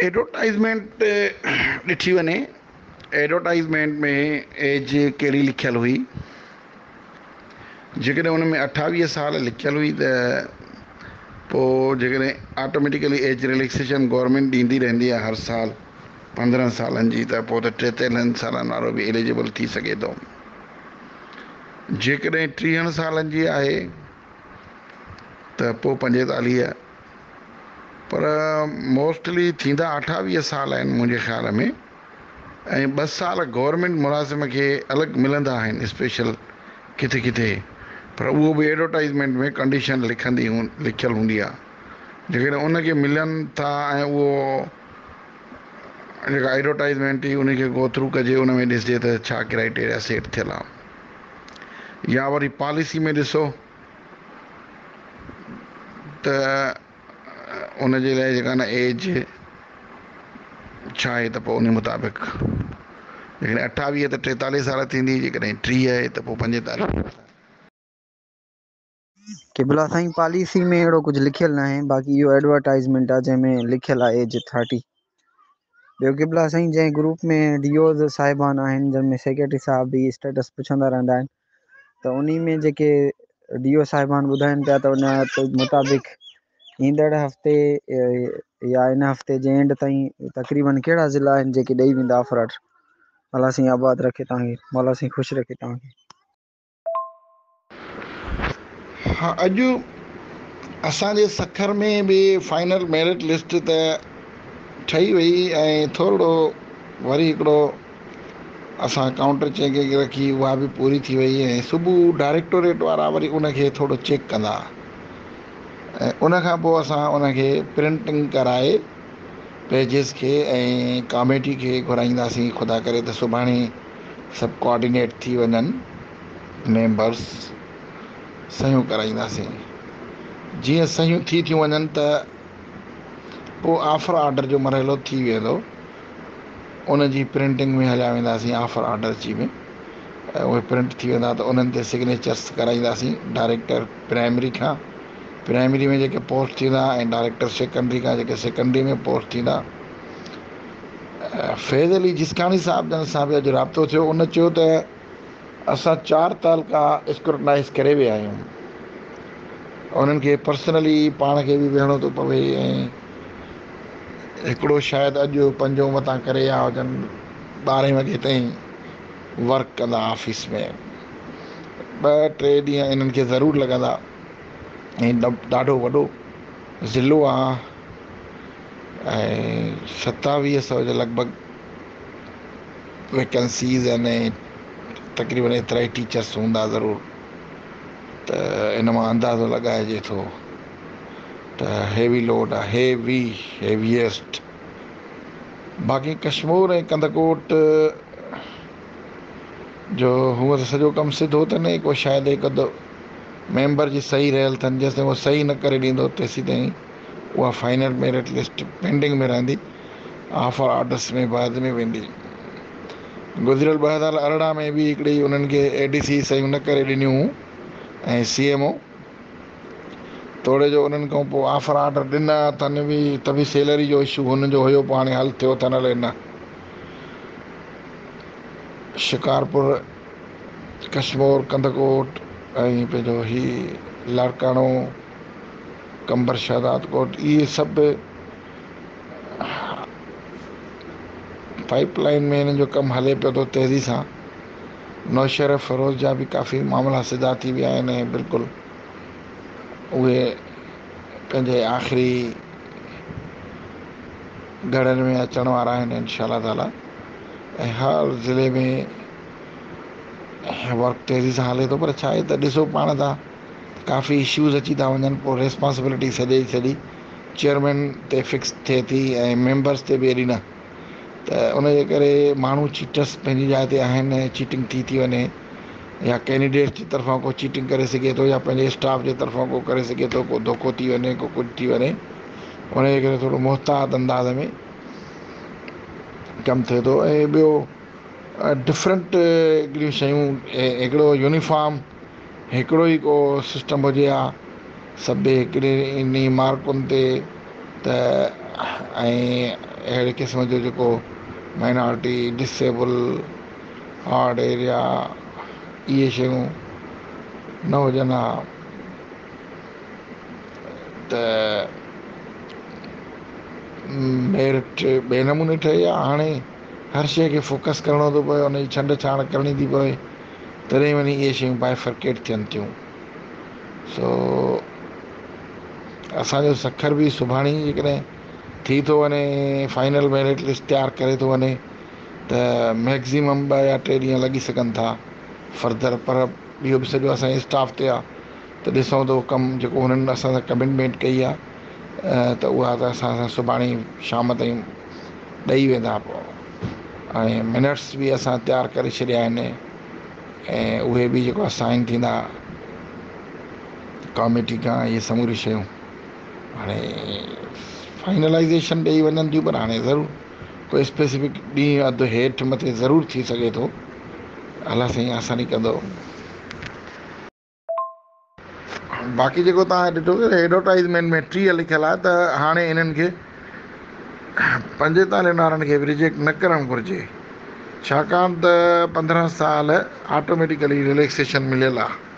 advertisement eh, ॾिठी वञे advertisement में एज कहिड़ी लिखियल हुई जेकॾहिं हुन में अठावीह साल लिखियलु हुई त पोइ जेकॾहिं ऑटोमेटिकली एज रिलेक्सेशन गवर्नमेंट ॾींदी रहंदी आहे हर साल पंद्रहनि सालनि जी त पोइ त टे सालनि वारो बि एलिजीबल थी सघे थो जेकॾहिं टीहनि सालनि जी आहे त पोइ पंजेतालीह पर मोस्टली थींदा अठावीह साल आहिनि मुंहिंजे ख़्याल में ऐं ॿ साल गवर्मेंट मुलाज़िम खे अलॻि मिलंदा आहिनि स्पेशल किथे किथे पर उहो बि एडवर्टाइज़मेंट में कंडीशन लिखंदी लिखियलु हूंदी आहे जेकॾहिं उनखे मिलनि था ऐं उहो जेका एडवर्टाइज़मेंट हुई उनखे गोथ्रू कजे उन में ॾिसिजे त छा क्राइटेरिया सेट थियल आहे या वरी पॉलिसी में ॾिसो त साईं पॉलिसी में अहिड़ो कुझु लिखियलु न आहे बाक़ी इहो एडवर्टाइज़मेंट आहे जंहिंमें लिखियलु आहे डीओ साहिबान आहिनि जंहिंमें त उन में जेके डीओ साहिबान ॿुधाइनि पिया त उन मुताबिक़ ईंदड़ हफ़्ते या हिन हफ़्ते जे एंड ताईं तकरीबन कहिड़ा ज़िला आहिनि जेके ॾेई वेंदा ऑफर आबाद रखे रखे तव्हांखे तव्हांखे ख़ुशि हा अॼु असांजे सखर में बि फाइनल मेरिट लिस्ट त ठही वई ऐं थोरो वरी हिकिड़ो असां काउंटर चैक रखी उहा बि पूरी थी वई ऐं सुबुह डायरेक्टोरेट वारा वरी उनखे थोरो चेक कंदा ऐं उनखां पोइ असां उनखे प्रिंटिंग कराए पेजिस खे ऐं कॉमेटी खे घुराईंदासीं ख़ुदा करे त सुभाणे सभु कॉर्डिनेट थी वञनि मेंबर्स सयूं कराईंदासीं जीअं सयूं थी थियूं वञनि त पोइ ऑफर ऑडर जो मरहलो थी वेंदो उन जी प्रिंटिंग में हलिया वेंदासीं ऑफर ऑडर जी में ऐं उहे प्रिंट थी वेंदा त उन्हनि ते सिग्नेचर्स कराईंदासीं डायरेक्टर प्राइमरी खां प्राइमरी में जेके पोस्ट थींदा ऐं डायरेक्टर सेकेंडरी खां जेके सेकेंडरी में पोस्ट थींदा फैज़ अली जिसखाणी साहिब जन सां बि अॼु राब्तो थियो उन चयो त असां चारि तालका स्क्रूटनाइज करे विया आहियूं उन्हनि खे पर्सनली पाण खे बि विहणो थो पवे ऐं हिकिड़ो शायदि अॼु पंजो मथां करे आया हुजनि ॿारहें वॻे ताईं वर्क कंदा ऑफिस में ॿ टे ॾींहं इन्हनि खे ज़रूरु लॻंदा ऐं ॾाढो वॾो ज़िलो आहे ऐं सतावीह सौ जे लॻभॻि वेकेंसीज़ आहिनि ऐं तक़रीबन एतिरा ई टीचर्स हूंदा ज़रूरु त इन मां अंदाज़ो लॻाइजे थो त हेवी लोड आहे हेवी हेवीएस्ट बाक़ी कश्मोर ऐं कंदकोट जो हूअं त सॼो कमु सिधो त न को शायदि हिकु अधु मेंबर जी सही रहियल अथनि जेसि ताईं उहो सही न करे ॾींदो तेसि ताईं उहा फाइनल मेरिट लिस्ट पेंडिंग में रहंदी ऑफर ऑडर्स में बाद में वेंदी गुज़िरियल ॿ हज़ार अरिड़हं में बि हिकिड़ी उन्हनि खे ए डी सी सयूं न करे ॾिनियूं ऐं सी एम ओ थोरे जो उन्हनि खां पोइ ऑफर ऑडर ॾिना अथनि बि त बि सैलरी जो इशू हुननि जो हुयो पोइ हाणे हल थियो अथनि हले न शिकारपुर कश्मोर कंदकोट ऐं पंहिंजो ही लाड़काणो कंबर कोट इहे सभु पाइपलाइन में हिननि जो कमु हले पियो थो तो तेज़ी सां नौशर फ़रोज़ जा बि काफ़ी मामला सिधा थी विया आहिनि ऐं बिल्कुलु उहे पंहिंजे आख़िरी घड़नि में अचण वारा आहिनि इनशा ताला ऐं हर ज़िले में वर्क तेज़ी सां हले थो पर छा आहे त ॾिसो पाण त काफ़ी इशूज़ अची था वञनि पोइ सॼे सॼी सॼी चेयरमैन ते फिक्स थिए थी ऐं मेंबर्स ते बि एॾी न त उनजे करे माण्हू चीटर्स पंहिंजी जाइ ते आहिनि ऐं चीटिंग थी थी वञे या कैंडिडेट्स जे तरफ़ां को चीटिंग करे सघे थो या पंहिंजे स्टाफ जे तरफ़ां को करे सघे थो को धोखो थी वञे को कुझु थी वञे उनजे करे थोरो मुहतात अंदाज़ में कमु थिए थो ऐं ॿियो डिफरेंट हिकिड़ियूं शयूं हिकिड़ो यूनिफॉर्म हिकिड़ो ई को सिस्टम हुजे हा सभई हिकिड़े इन मार्कुनि ते त ऐं अहिड़े क़िस्म जो जेको माइनॉरिटी डिसेबल हार्ड एरिया इहे शयूं न हुजनि हा त मेरिट ॿिए नमूने ठही आहे हाणे हर शइ खे फोकस करिणो थो पए हुनजी छंड छाण करिणी थी पए तॾहिं वञी इहे शयूं पाए फरकेट थियनि थियूं सो असांजो सखर बि सुभाणे जेकॾहिं थी थो वञे फाइनल मेरिट लिस्ट तयारु करे थो वञे त मैक्ज़िमम ॿ या टे ॾींहं लॻी सघनि था फर्दर पर इहो बि सॼो असांजे स्टाफ ते आहे त ॾिसूं थो कमु जेको हुननि असां सां कमिटमेंट कई आहे त उहा त असां सां सुभाणे शाम ताईं ॾेई वेंदा पोइ ऐं मिनट्स बि असां तयारु करे छॾिया आहिनि ऐं उहे बि जेको आहे साइन थींदा कॉमेटी खां इहे समूरी शयूं हाणे फाइनलाइज़ेशन ॾेई वञनि थियूं पर हाणे ज़रूरु कोई स्पेसिफिक ॾींहुं अधु हेठि मथे ज़रूरु थी सघे थो अला साईं आसानी कंदो बाक़ी जेको तव्हां ॾिठो त एडवरटाइज़मेंट में टीह लिखियलु आहे त हाणे इन्हनि खे पंजेतालीह वारनि खे बि रिजेक्ट न करणु घुरिजे छाकाणि त पंद्रहं साल ऑटोमेटिकली रिलेक्सेशन मिलियल आहे